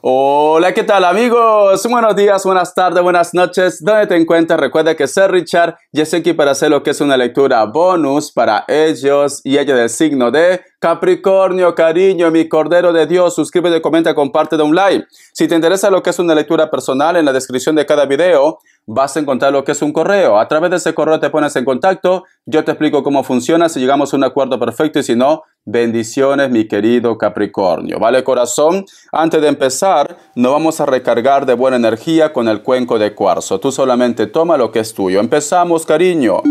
Hola, ¿qué tal amigos? Buenos días, buenas tardes, buenas noches. ¿Dónde te encuentras? Recuerda que soy Richard y estoy aquí para hacer lo que es una lectura bonus para ellos y ella del signo de Capricornio, cariño, mi cordero de Dios. Suscríbete, comenta, comparte, de un like. Si te interesa lo que es una lectura personal, en la descripción de cada video vas a encontrar lo que es un correo. A través de ese correo te pones en contacto, yo te explico cómo funciona, si llegamos a un acuerdo perfecto y si no, bendiciones mi querido Capricornio. ¿Vale corazón? Antes de empezar, nos vamos a recargar de buena energía con el cuenco de cuarzo. Tú solamente toma lo que es tuyo. Empezamos, cariño.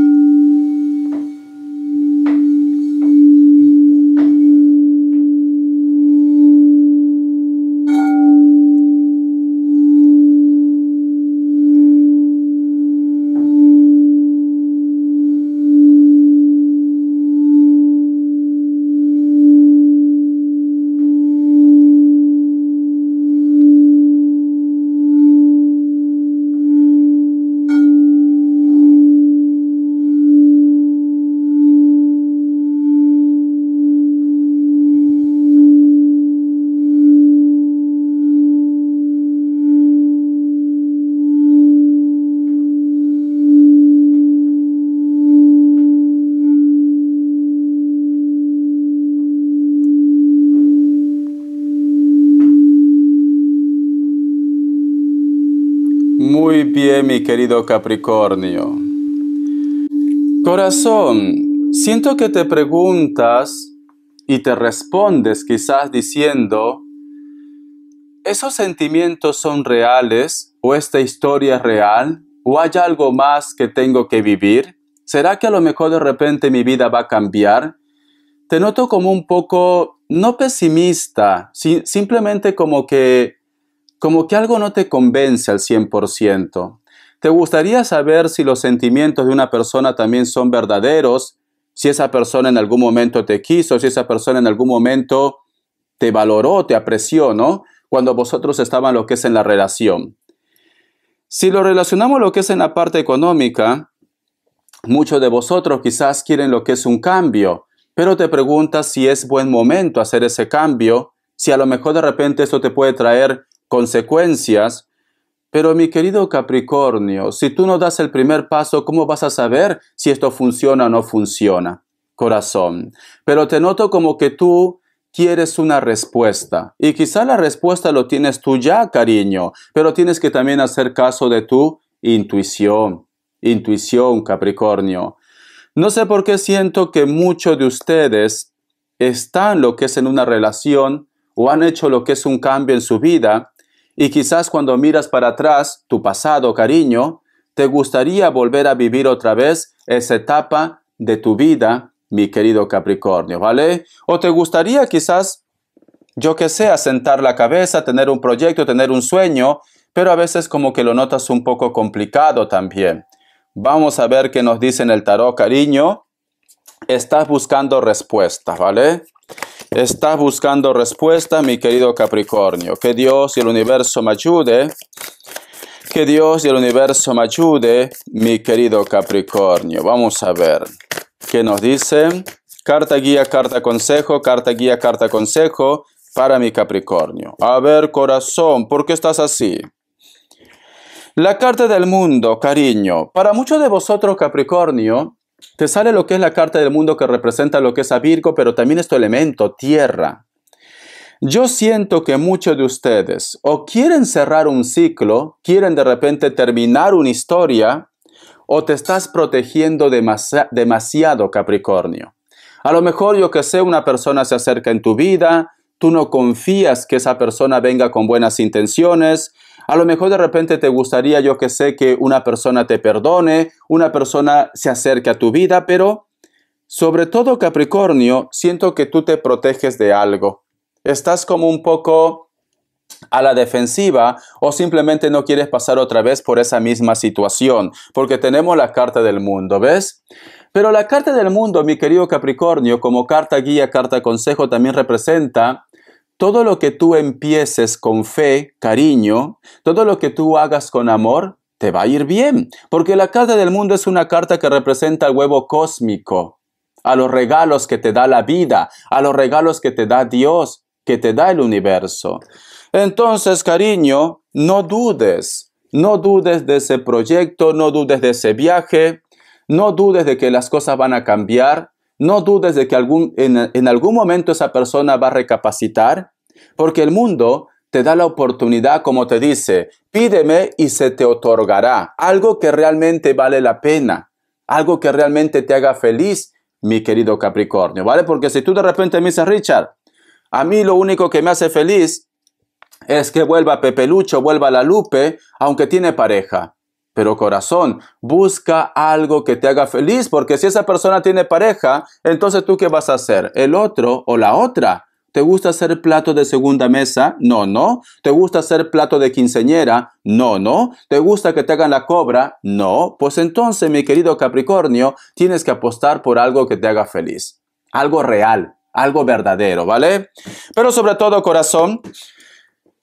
Muy bien, mi querido Capricornio. Corazón, siento que te preguntas y te respondes quizás diciendo, ¿esos sentimientos son reales o esta historia es real? ¿O hay algo más que tengo que vivir? ¿Será que a lo mejor de repente mi vida va a cambiar? Te noto como un poco, no pesimista, simplemente como que como que algo no te convence al 100%. ¿Te gustaría saber si los sentimientos de una persona también son verdaderos? Si esa persona en algún momento te quiso, si esa persona en algún momento te valoró, te apreció, ¿no? Cuando vosotros estaban lo que es en la relación. Si lo relacionamos lo que es en la parte económica, muchos de vosotros quizás quieren lo que es un cambio, pero te preguntas si es buen momento hacer ese cambio, si a lo mejor de repente eso te puede traer consecuencias. Pero mi querido Capricornio, si tú no das el primer paso, ¿cómo vas a saber si esto funciona o no funciona? Corazón. Pero te noto como que tú quieres una respuesta. Y quizá la respuesta lo tienes tú ya, cariño, pero tienes que también hacer caso de tu intuición. Intuición, Capricornio. No sé por qué siento que muchos de ustedes están lo que es en una relación o han hecho lo que es un cambio en su vida y quizás cuando miras para atrás tu pasado, cariño, te gustaría volver a vivir otra vez esa etapa de tu vida, mi querido Capricornio, ¿vale? O te gustaría quizás, yo que sé, asentar la cabeza, tener un proyecto, tener un sueño, pero a veces como que lo notas un poco complicado también. Vamos a ver qué nos dice en el tarot, cariño. Estás buscando respuestas, ¿vale? Estás buscando respuesta, mi querido Capricornio. Que Dios y el universo me ayude. Que Dios y el universo me ayude, mi querido Capricornio. Vamos a ver qué nos dice. Carta guía, carta consejo, carta guía, carta consejo para mi Capricornio. A ver, corazón, ¿por qué estás así? La carta del mundo, cariño. Para muchos de vosotros, Capricornio, te sale lo que es la carta del mundo que representa lo que es a Virgo, pero también es elemento, tierra. Yo siento que muchos de ustedes o quieren cerrar un ciclo, quieren de repente terminar una historia, o te estás protegiendo demasiado, Capricornio. A lo mejor yo que sé, una persona se acerca en tu vida, tú no confías que esa persona venga con buenas intenciones, a lo mejor de repente te gustaría, yo que sé, que una persona te perdone, una persona se acerque a tu vida, pero sobre todo Capricornio, siento que tú te proteges de algo. Estás como un poco a la defensiva o simplemente no quieres pasar otra vez por esa misma situación, porque tenemos la carta del mundo, ¿ves? Pero la carta del mundo, mi querido Capricornio, como carta guía, carta consejo, también representa todo lo que tú empieces con fe, cariño, todo lo que tú hagas con amor, te va a ir bien, porque la carta del mundo es una carta que representa el huevo cósmico, a los regalos que te da la vida, a los regalos que te da Dios. que te da el universo. Entonces, cariño, no dudes, no dudes de ese proyecto, no dudes de ese viaje, no dudes de que las cosas van a cambiar, no dudes de que algún, en, algún momento esa persona va a recapacitar, porque el mundo te da la oportunidad, como te dice, pídeme y se te otorgará algo que realmente vale la pena, algo que realmente te haga feliz, mi querido Capricornio, ¿vale? Porque si tú de repente me dices, Richard, a mí lo único que me hace feliz es que vuelva Pepe Lucho, vuelva la Lupe, aunque tiene pareja. Pero corazón, busca algo que te haga feliz, porque si esa persona tiene pareja, entonces tú qué vas a hacer? El otro o la otra. ¿Te gusta hacer plato de segunda mesa? No, no. ¿Te gusta hacer plato de quinceñera? No, no. ¿Te gusta que te hagan la cobra? No. Pues entonces, mi querido Capricornio, tienes que apostar por algo que te haga feliz. Algo real, algo verdadero, ¿vale? Pero sobre todo, corazón,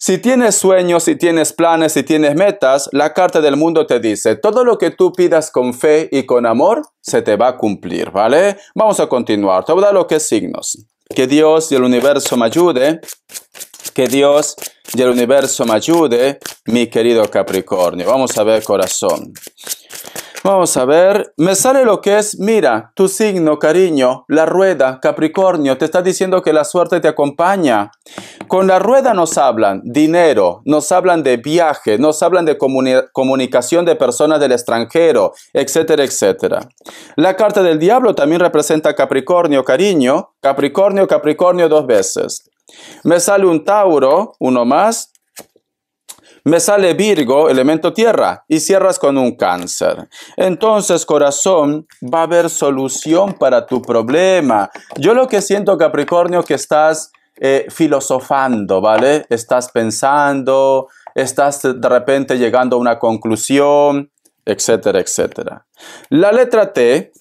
si tienes sueños, si tienes planes, si tienes metas, la carta del mundo te dice, todo lo que tú pidas con fe y con amor, se te va a cumplir, ¿vale? Vamos a continuar. Te voy a dar lo que signos. Que Dios y el universo me ayude. Que Dios y el universo me ayude, mi querido Capricornio. Vamos a ver corazón. Vamos a ver, me sale lo que es, mira, tu signo, cariño, la rueda, Capricornio, te está diciendo que la suerte te acompaña. Con la rueda nos hablan dinero, nos hablan de viaje, nos hablan de comunicación de personas del extranjero, etcétera, etcétera. La carta del diablo también representa Capricornio, cariño, Capricornio, Capricornio dos veces. Me sale un Tauro, uno más, me sale Virgo, elemento tierra, y cierras con un cáncer. Entonces, corazón, va a haber solución para tu problema. Yo lo que siento, Capricornio, que estás eh, filosofando, ¿vale? Estás pensando, estás de repente llegando a una conclusión, etcétera, etcétera. La letra T,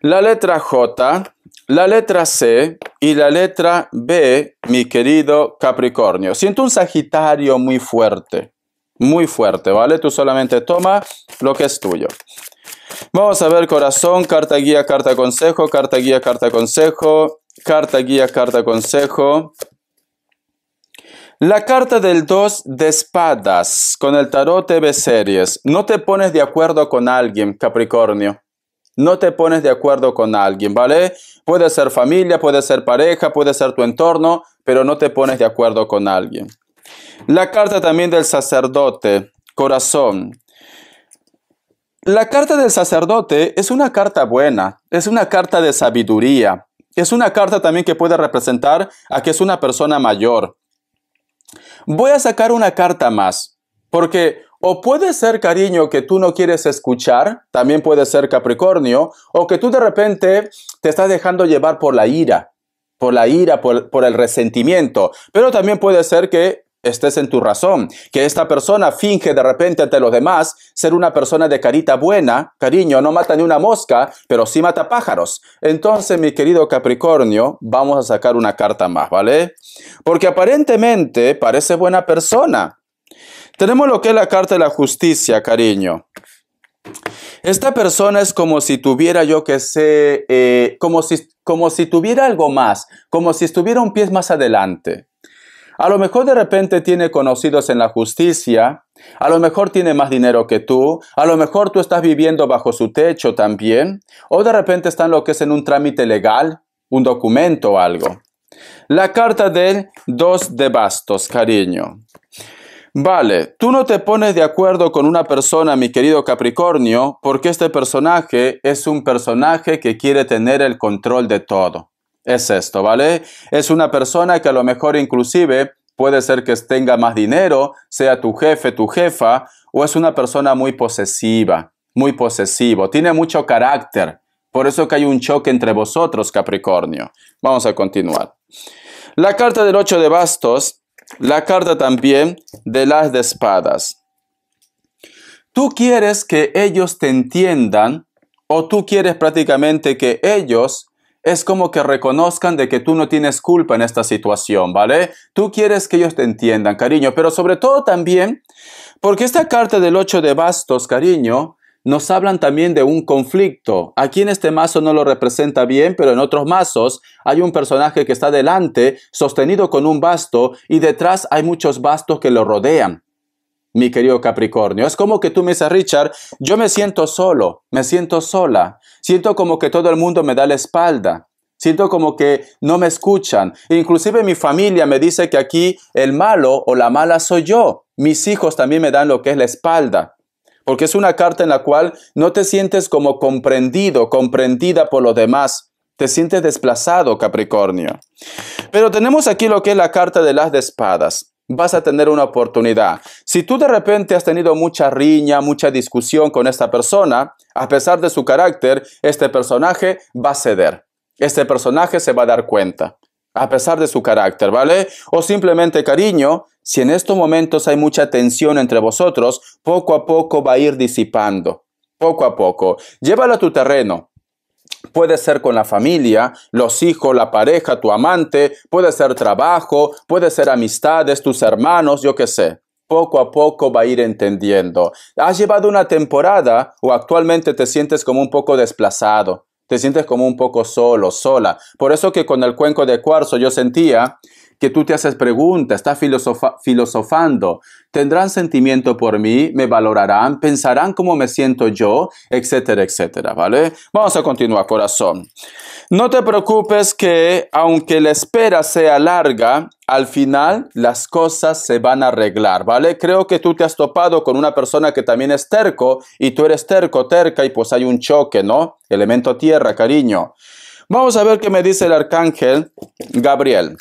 la letra J, la letra C y la letra B, mi querido Capricornio. Siento un Sagitario muy fuerte, muy fuerte, ¿vale? Tú solamente toma lo que es tuyo. Vamos a ver corazón, carta guía, carta consejo, carta guía, carta consejo, carta guía, carta consejo. La carta del 2 de espadas con el tarot TV series. No te pones de acuerdo con alguien, Capricornio no te pones de acuerdo con alguien, ¿vale? Puede ser familia, puede ser pareja, puede ser tu entorno, pero no te pones de acuerdo con alguien. La carta también del sacerdote, corazón. La carta del sacerdote es una carta buena, es una carta de sabiduría, es una carta también que puede representar a que es una persona mayor. Voy a sacar una carta más, porque o puede ser, cariño, que tú no quieres escuchar, también puede ser Capricornio, o que tú de repente te estás dejando llevar por la ira, por la ira, por, el resentimiento, pero también puede ser que estés en tu razón, que esta persona finge de repente ante los demás ser una persona de carita buena, cariño, no mata ni una mosca, pero sí mata pájaros. Entonces, mi querido Capricornio, vamos a sacar una carta más, ¿vale? Porque aparentemente parece buena persona, tenemos lo que es la carta de la justicia, cariño. Esta persona es como si tuviera, yo que sé, eh, como, si, como si tuviera algo más, como si estuviera un pie más adelante. A lo mejor de repente tiene conocidos en la justicia, a lo mejor tiene más dinero que tú, a lo mejor tú estás viviendo bajo su techo también, o de repente está en lo que es en un trámite legal, un documento o algo. La carta del dos de bastos, cariño. Vale, tú no te pones de acuerdo con una persona, mi querido Capricornio, porque este personaje es un personaje que quiere tener el control de todo. Es esto, ¿vale? Es una persona que a lo mejor inclusive puede ser que tenga más dinero, sea tu jefe, tu jefa, o es una persona muy posesiva, muy posesivo, tiene mucho carácter. Por eso que hay un choque entre vosotros, Capricornio. Vamos a continuar. La carta del 8 de bastos la carta también de las de espadas. Tú quieres que ellos te entiendan o tú quieres prácticamente que ellos es como que reconozcan de que tú no tienes culpa en esta situación, ¿vale? Tú quieres que ellos te entiendan, cariño, pero sobre todo también porque esta carta del 8 de bastos, cariño, nos hablan también de un conflicto. Aquí en este mazo no lo representa bien, pero en otros mazos hay un personaje que está delante, sostenido con un basto, y detrás hay muchos bastos que lo rodean. Mi querido Capricornio, es como que tú me dices, Richard, yo me siento solo, me siento sola, siento como que todo el mundo me da la espalda, siento como que no me escuchan. Inclusive mi familia me dice que aquí el malo o la mala soy yo. Mis hijos también me dan lo que es la espalda porque es una carta en la cual no te sientes como comprendido, comprendida por los demás. Te sientes desplazado, Capricornio. Pero tenemos aquí lo que es la carta de las de espadas. Vas a tener una oportunidad. Si tú de repente has tenido mucha riña, mucha discusión con esta persona, a pesar de su carácter, este personaje va a ceder. Este personaje se va a dar cuenta a pesar de su carácter, ¿vale? O simplemente cariño, si en estos momentos hay mucha tensión entre vosotros, poco a poco va a ir disipando, poco a poco. Llévalo a tu terreno. Puede ser con la familia, los hijos, la pareja, tu amante, puede ser trabajo, puede ser amistades, tus hermanos, yo qué sé poco a poco va a ir entendiendo. Has llevado una temporada o actualmente te sientes como un poco desplazado te sientes como un poco solo, sola. Por eso que con el cuenco de cuarzo yo sentía que tú te haces preguntas, estás filosofando, tendrán sentimiento por mí, me valorarán, pensarán cómo me siento yo, etcétera, etcétera, ¿vale? Vamos a continuar, corazón. No te preocupes que aunque la espera sea larga, al final las cosas se van a arreglar, ¿vale? Creo que tú te has topado con una persona que también es terco y tú eres terco, terca y pues hay un choque, ¿no? Elemento tierra, cariño. Vamos a ver qué me dice el arcángel Gabriel.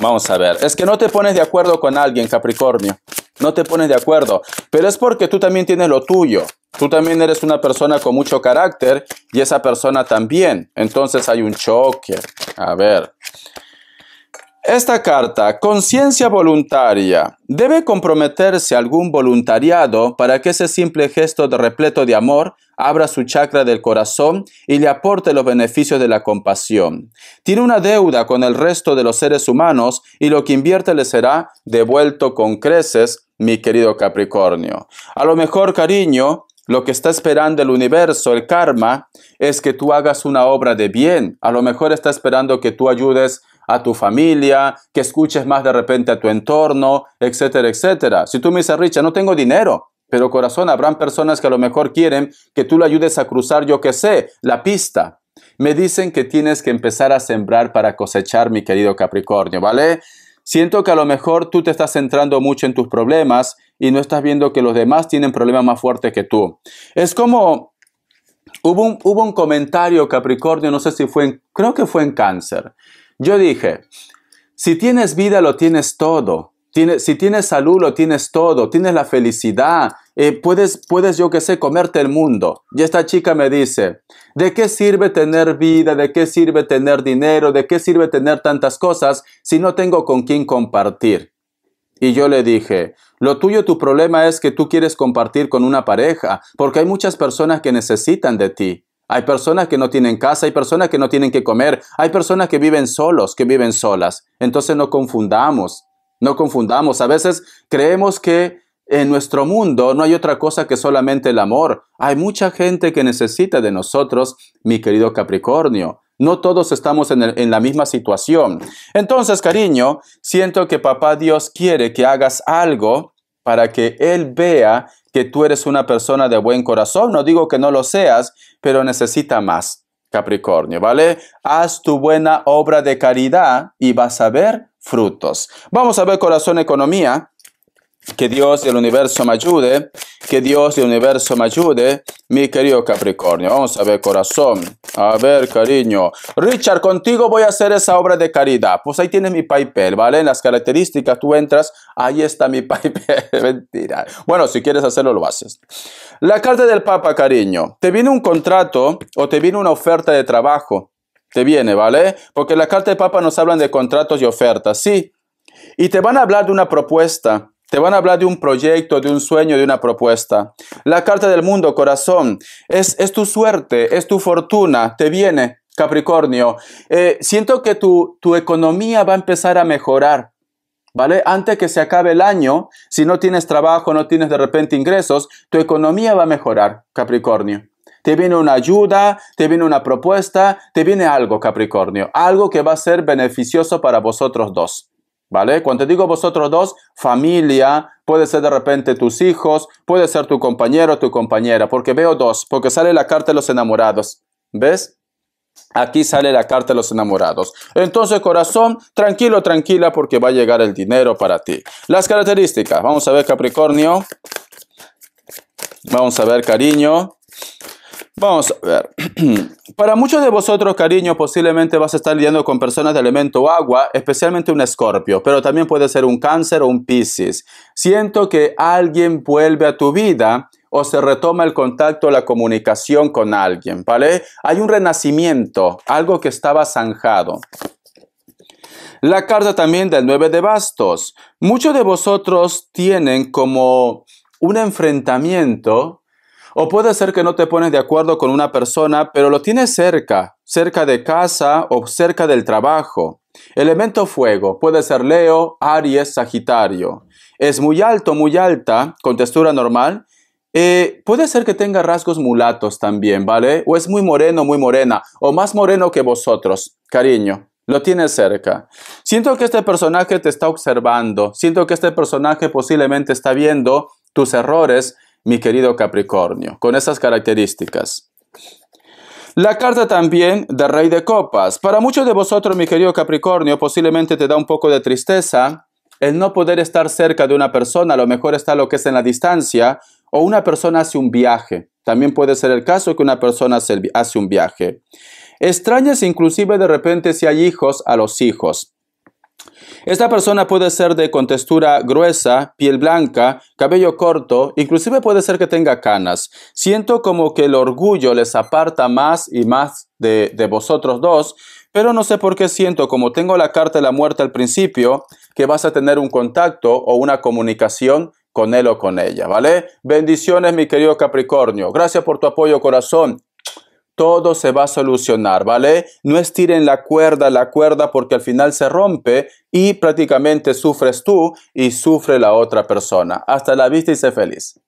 Vamos a ver, es que no te pones de acuerdo con alguien, Capricornio. No te pones de acuerdo, pero es porque tú también tienes lo tuyo. Tú también eres una persona con mucho carácter y esa persona también. Entonces hay un choque. A ver. Esta carta, conciencia voluntaria, debe comprometerse algún voluntariado para que ese simple gesto de repleto de amor abra su chakra del corazón y le aporte los beneficios de la compasión. Tiene una deuda con el resto de los seres humanos y lo que invierte le será devuelto con creces, mi querido Capricornio. A lo mejor, cariño, lo que está esperando el universo, el karma, es que tú hagas una obra de bien. A lo mejor está esperando que tú ayudes a tu familia, que escuches más de repente a tu entorno, etcétera, etcétera. Si tú me dices, Richard, no tengo dinero, pero corazón, habrán personas que a lo mejor quieren que tú le ayudes a cruzar, yo qué sé, la pista. Me dicen que tienes que empezar a sembrar para cosechar, mi querido Capricornio, ¿vale? Siento que a lo mejor tú te estás centrando mucho en tus problemas y no estás viendo que los demás tienen problemas más fuertes que tú. Es como Hubo un, hubo un, comentario, Capricornio, no sé si fue en, creo que fue en cáncer, yo dije, si tienes vida, lo tienes todo. si tienes salud, lo tienes todo. Tienes la felicidad. Eh, puedes, puedes, yo que sé, comerte el mundo. Y esta chica me dice, ¿de qué sirve tener vida? ¿De qué sirve tener dinero? ¿De qué sirve tener tantas cosas si no tengo con quién compartir? Y yo le dije, lo tuyo, tu problema es que tú quieres compartir con una pareja, porque hay muchas personas que necesitan de ti. Hay personas que no tienen casa, hay personas que no tienen que comer, hay personas que viven solos, que viven solas. Entonces no confundamos, no confundamos. A veces creemos que en nuestro mundo no hay otra cosa que solamente el amor. Hay mucha gente que necesita de nosotros, mi querido Capricornio. No todos estamos en, en, la misma situación. Entonces, cariño, siento que papá Dios quiere que hagas algo para que Él vea que tú eres una persona de buen corazón. No digo que no lo seas, pero necesita más, Capricornio, ¿vale? Haz tu buena obra de caridad y vas a ver frutos. Vamos a ver corazón economía. Que Dios y el universo me ayude. Que Dios y el universo me ayude. Mi querido Capricornio. Vamos a ver corazón. A ver, cariño. Richard, contigo voy a hacer esa obra de caridad. Pues ahí tienes mi PayPal, ¿vale? En las características tú entras. Ahí está mi PayPal. Mentira. Bueno, si quieres hacerlo, lo haces. La carta del Papa, cariño. Te viene un contrato o te viene una oferta de trabajo. Te viene, ¿vale? Porque la carta del Papa nos hablan de contratos y ofertas. Sí. Y te van a hablar de una propuesta te van a hablar de un proyecto, de un sueño, de una propuesta. La carta del mundo, corazón, es, es tu suerte, es tu fortuna, te viene, Capricornio. Eh, siento que tu, tu economía va a empezar a mejorar. ¿vale? Antes que se acabe el año, si no tienes trabajo, no tienes de repente ingresos, tu economía va a mejorar, Capricornio. Te viene una ayuda, te viene una propuesta, te viene algo, Capricornio, algo que va a ser beneficioso para vosotros dos. ¿Vale? Cuando digo vosotros dos, familia, puede ser de repente tus hijos, puede ser tu compañero, tu compañera, porque veo dos, porque sale la carta de los enamorados. ¿Ves? Aquí sale la carta de los enamorados. Entonces, corazón, tranquilo, tranquila, porque va a llegar el dinero para ti. Las características. Vamos a ver, Capricornio. Vamos a ver, cariño. Vamos a ver. Para muchos de vosotros, cariño, posiblemente vas a estar lidiando con personas de elemento agua, especialmente un escorpio, pero también puede ser un cáncer o un piscis. Siento que alguien vuelve a tu vida o se retoma el contacto, la comunicación con alguien, ¿vale? Hay un renacimiento, algo que estaba zanjado. La carta también del 9 de bastos. Muchos de vosotros tienen como un enfrentamiento o puede ser que no te pones de acuerdo con una persona, pero lo tienes cerca, cerca de casa o cerca del trabajo. Elemento fuego puede ser Leo, Aries, Sagitario. Es muy alto, muy alta, con textura normal. Eh, puede ser que tenga rasgos mulatos también, ¿vale? O es muy moreno, muy morena, o más moreno que vosotros, cariño. Lo tienes cerca. Siento que este personaje te está observando. Siento que este personaje posiblemente está viendo tus errores mi querido Capricornio, con esas características. La carta también de Rey de Copas. Para muchos de vosotros, mi querido Capricornio, posiblemente te da un poco de tristeza el no poder estar cerca de una persona, a lo mejor está lo que es en la distancia, o una persona hace un viaje. También puede ser el caso que una persona hace un viaje. Extrañas inclusive de repente si hay hijos a los hijos. Esta persona puede ser de contextura gruesa, piel blanca, cabello corto, inclusive puede ser que tenga canas. Siento como que el orgullo les aparta más y más de, de vosotros dos, pero no sé por qué siento, como tengo la carta de la muerte al principio, que vas a tener un contacto o una comunicación con él o con ella, ¿vale? Bendiciones, mi querido Capricornio. Gracias por tu apoyo, corazón todo se va a solucionar, ¿vale? No estiren la cuerda, la cuerda, porque al final se rompe y prácticamente sufres tú y sufre la otra persona. Hasta la vista y sé feliz.